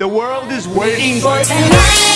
The world is waiting for tonight.